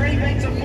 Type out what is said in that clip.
three beats